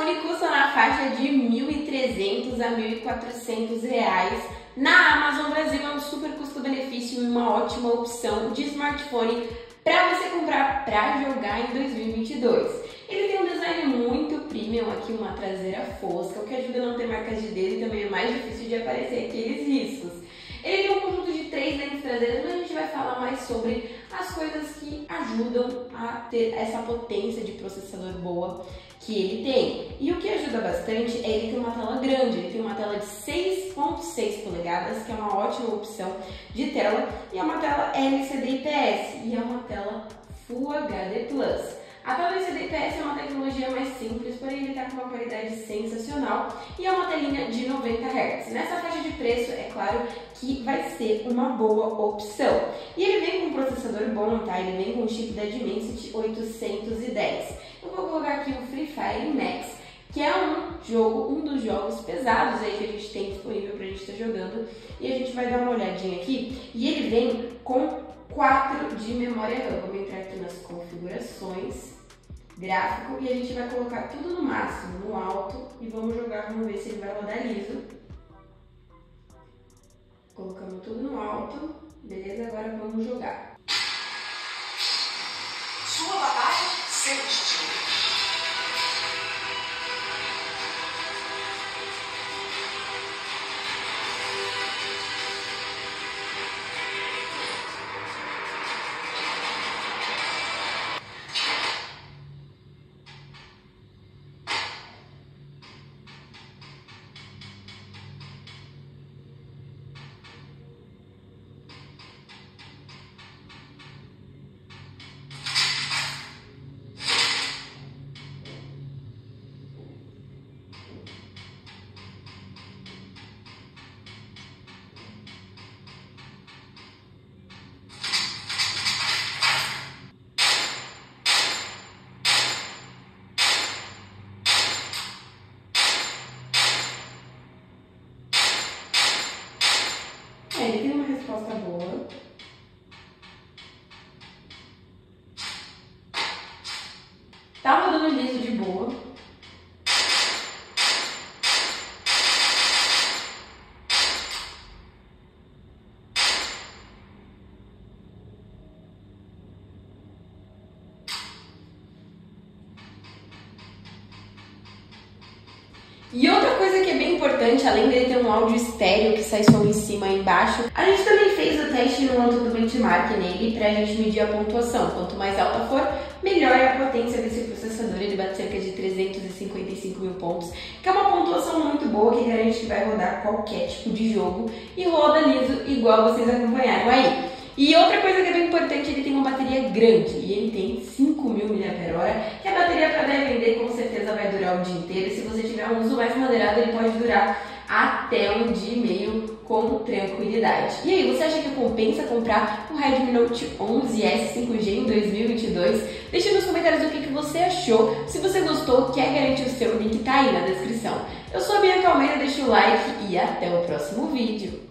smartphone custa na faixa de 1.300 a 1.400 reais. Na Amazon Brasil é um super custo-benefício e uma ótima opção de smartphone para você comprar para jogar em 2022. Ele tem um design muito premium aqui, uma traseira fosca, o que ajuda a não ter marcas de dedo e também é mais difícil de aparecer aqueles riscos. Ele tem um conjunto de três lentes traseiras, mas a gente vai falar mais sobre as coisas que ajudam a ter essa potência de processador boa que ele tem. E o que ajuda bastante é ele ter uma tela grande, ele tem uma tela de 6.6 polegadas, que é uma ótima opção de tela, e é uma tela LCD IPS, e é uma tela Full HD Plus. A LCD IPS é uma tecnologia mais simples, porém ele está com uma qualidade sensacional e é uma telinha de 90 Hz. Nessa faixa de preço, é claro que vai ser uma boa opção. E ele vem com um processador bom, tá? Ele vem com o chip da Dimensity 810. Eu vou colocar aqui o Free Fire Max, que é um jogo, um dos jogos pesados aí que a gente tem disponível pra gente estar tá jogando. E a gente vai dar uma olhadinha aqui. E ele vem com 4 de memória RAM. Vamos entrar aqui nas configurações, gráfico, e a gente vai colocar tudo no máximo, no alto, e vamos jogar, vamos ver se ele vai rodar liso. Colocamos tudo no alto, beleza? Agora vamos jogar. Sua batalha sem ele tem uma resposta boa. Tá rodando liso de boa. E outra coisa que é bem importante, além dele ter um áudio estéreo que sai som em cima e embaixo, a gente também fez o teste no âmbito do benchmark nele pra gente medir a pontuação. Quanto mais alta for, melhor é a potência desse processador. Ele bate cerca de 355 mil pontos, que é uma pontuação muito boa que garante que vai rodar qualquer tipo de jogo e roda liso igual vocês acompanharam aí. E outra coisa que é bem importante, ele tem uma bateria grande e ele tem 5000 mAh, que a bateria para vender com certeza vai durar o dia inteiro. E se você tiver um uso mais moderado, ele pode durar até um dia e meio com tranquilidade. E aí, você acha que compensa comprar o Redmi Note 11S 5G em 2022? Deixe nos comentários o que, que você achou. Se você gostou, quer garantir o seu, o link tá aí na descrição. Eu sou a Bianca Almeida, deixa o like e até o próximo vídeo.